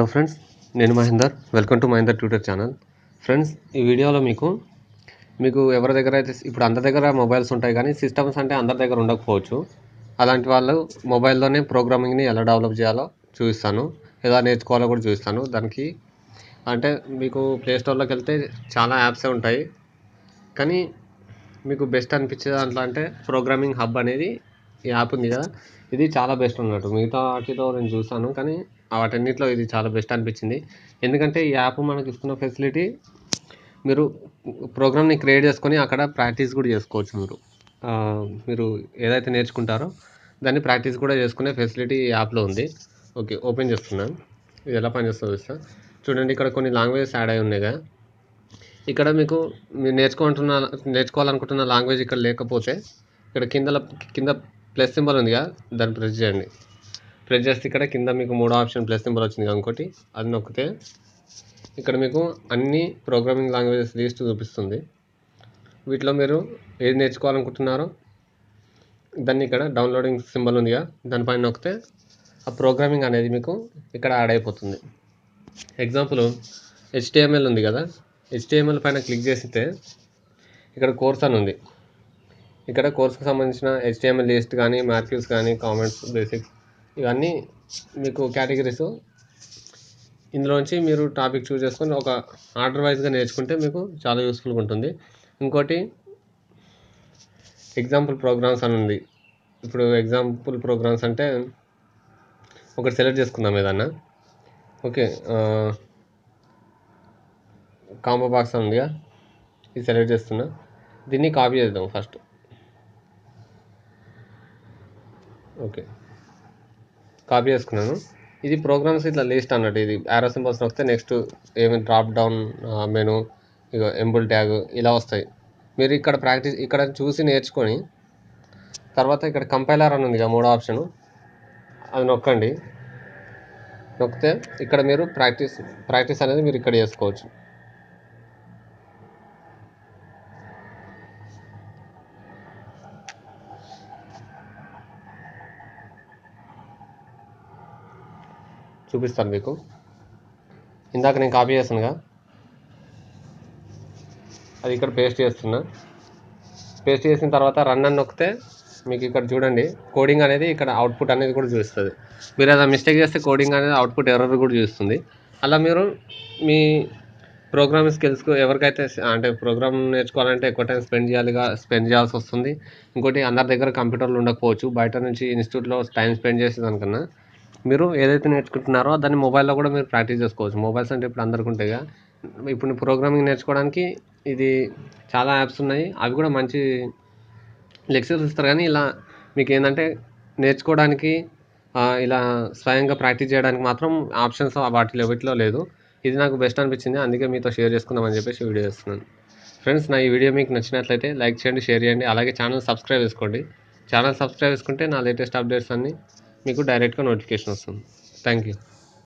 Hello friends నేను Mahender. Welcome to Mahender tutor channel friends ఈ వీడియోలో మీకు మీకు ఎవరి దగ్గర అయితే ఇప్పుడు అందరి దగ్గర మొబైల్స్ ఉంటాయి కానీ సిస్టమ్స్ అంటే అందరి దగ్గర ఉండకపోవచ్చు. అలాంటి వాళ్ళు మొబైల్లోనే ప్రోగ్రామింగ్ని ఎలా డెవలప్ చేయాలో చూపిస్తాను. ఎలా నేర్చుకోవాలో కూడా చూపిస్తాను. దానికి అంటే మీకు ప్లే స్టోర్లోకి వెళ్తే చాలా యాప్సే ఉంటాయి. కానీ మీకు బెస్ట్ అనిపించే దాంట్లో అంటే ప్రోగ్రామింగ్ హబ్ అనేది ఈ యాప్ ఉంది కదా. ఇది చాలా బెస్ట్ ఉన్నట్టు. మిగతా వాటిలో నేను చూస్తాను. కానీ వాటన్నిటిలో ఇది చాలా బెస్ట్ అనిపించింది. ఎందుకంటే ఈ యాప్ మనకి ఇస్తున్న ఫెసిలిటీ మీరు ప్రోగ్రామ్ని క్రియేట్ చేసుకొని అక్కడ ప్రాక్టీస్ కూడా చేసుకోవచ్చు మీరు. మీరు ఏదైతే నేర్చుకుంటారో దాన్ని ప్రాక్టీస్ కూడా చేసుకునే ఫెసిలిటీ ఈ యాప్లో ఉంది. ఓకే ఓపెన్ చేస్తున్నాను ఇది ఎలా పనిచేస్తుందో చూస్తా. చూడండి ఇక్కడ కొన్ని లాంగ్వేజెస్ యాడ్ అయి ఉన్నాయి కదా. ఇక్కడ మీకు మీరు నేర్చుకుంటున్న నేర్చుకోవాలనుకుంటున్న లాంగ్వేజ్ ఇక్కడ లేకపోతే ఇక్కడ కింద కింద ప్లస్ సింబల్ ఉంది కదా దాన్ని ప్రెస్ చేయండి. ప్రెస్ చేస్తే ఇక్కడ కింద మీకు మూడో ఆప్షన్ ప్లస్ సింబల్ వచ్చింది కదా ఇంకోటి. అది నొక్కితే ఇక్కడ మీకు అన్ని ప్రోగ్రామింగ్ లాంగ్వేజెస్ లిస్ట్ చూపిస్తుంది. వీటిలో మీరు ఏది నేర్చుకోవాలనుకుంటున్నారో దాన్ని ఇక్కడ డౌన్లోడింగ్ సింబల్ ఉంది దానిపైన నొక్కితే ఆ ప్రోగ్రామింగ్ అనేది మీకు ఇక్కడ యాడ్ అయిపోతుంది. ఎగ్జాంపుల్ హెచ్టిఎంఎల్ ఉంది కదా హెచ్టిఎంఎల్ పైన క్లిక్ చేస్తే ఇక్కడ కోర్స్ అని ఉంది. ఇక్కడ కోర్స్కి సంబంధించిన హెచ్టిఎంఎల్ లిస్ట్ కానీ మార్క్యూస్ కానీ కామెంట్స్ బేసిక్స్ ఇవన్నీ మీకు కేటగిరీస్. ఇందులోంచి మీరు టాపిక్ చూస్ చేసుకొని ఒక ఆర్డర్ వైజ్గా నేర్చుకుంటే మీకు చాలా యూస్ఫుల్గా ఉంటుంది. ఇంకోటి ఎగ్జాంపుల్ ప్రోగ్రామ్స్ అని ఉంది. ఇప్పుడు ఎగ్జాంపుల్ ప్రోగ్రామ్స్ అంటే ఒకటి సెలెక్ట్ చేసుకుందాం ఏదన్నా. ఓకే కాంబో బాక్స్ అని ఉందిగా ఇది సెలెక్ట్ చేస్తున్నా. దీన్ని కాపీ చేద్దాం ఫస్ట్. ఓకే. కాపీ చేసుకున్నాను. ఇది ప్రోగ్రామ్స్ ఇట్లా లిస్ట్ అన్నట్టు. ఇది ఆరో సింబల్స్ వస్తే నెక్స్ట్ ఏమి డ్రాప్ డౌన్ మెను ఇక ఎంబుల్ ట్యాగ్ ఇలా వస్తాయి. మీరు ఇక్కడ ప్రాక్టీస్ ఇక్కడ చూసి నేర్చుకొని తర్వాత ఇక్కడ కంపైలర్ అని ఉంది ఇక మూడో ఆప్షను అది నొక్కండి. నొక్కితే ఇక్కడ మీరు ప్రాక్టీస్ ప్రాక్టీస్ అనేది మీరు ఇక్కడ చేసుకోవచ్చు. చూపిస్తాను మీకు. ఇందాక నేను కాపీ చేస్తానుగా అది ఇక్కడ పేస్ట్ చేస్తున్నా. పేస్ట్ చేసిన తర్వాత రన్ అని నొక్కితే మీకు ఇక్కడ చూడండి కోడింగ్ అనేది ఇక్కడ అవుట్పుట్ అనేది కూడా చూపిస్తుంది. మీరు ఏదైనా మిస్టేక్ చేస్తే కోడింగ్ అనేది అవుట్పుట్ ఎర్రర్ కూడా చూస్తుంది అలా మీరు మీ ప్రోగ్రామింగ్ స్కిల్స్ ఎవరికైతే అంటే ప్రోగ్రామ్ నేర్చుకోవాలంటే ఎక్కువ టైం స్పెండ్ చేయాలిగా స్పెండ్ చేయాల్సి వస్తుంది. ఇంకోటి అందరి దగ్గర కంప్యూటర్లు ఉండకపోవచ్చు. బయట నుంచి ఇన్స్టిట్యూట్లో టైం స్పెండ్ చేసేదానికన్నా మీరు ఏదైతే నేర్చుకుంటున్నారో దాన్ని మొబైల్లో కూడా మీరు ప్రాక్టీస్ చేసుకోవచ్చు. మొబైల్స్ అంటే ఇప్పుడు అందరికీ ఉంటాయి కదా. ఇప్పుడు ప్రోగ్రామింగ్ నేర్చుకోవడానికి ఇది చాలా యాప్స్ ఉన్నాయి. అవి కూడా మంచి లెక్చర్స్ ఇస్తారు కానీ ఇలా మీకు ఏంటంటే నేర్చుకోవడానికి ఇలా స్వయంగా ప్రాక్టీస్ చేయడానికి మాత్రం ఆప్షన్స్ వాటిలో వీటిలో లేదు. ఇది నాకు బెస్ట్ అనిపించింది. అందుకే మీతో షేర్ చేసుకుందామని చెప్పేసి వీడియో చేస్తున్నాను. ఫ్రెండ్స్ నా ఈ వీడియో మీకు నచ్చినట్లయితే లైక్ చేయండి షేర్ చేయండి. అలాగే ఛానల్ సబ్స్క్రైబ్ చేసుకోండి. ఛానల్ సబ్స్క్రైబ్ చేసుకుంటే నా లేటెస్ట్ అప్డేట్స్ అన్నీ మీకు డైరెక్ట్గా నోటిఫికేషన్ వస్తుంది. Thank you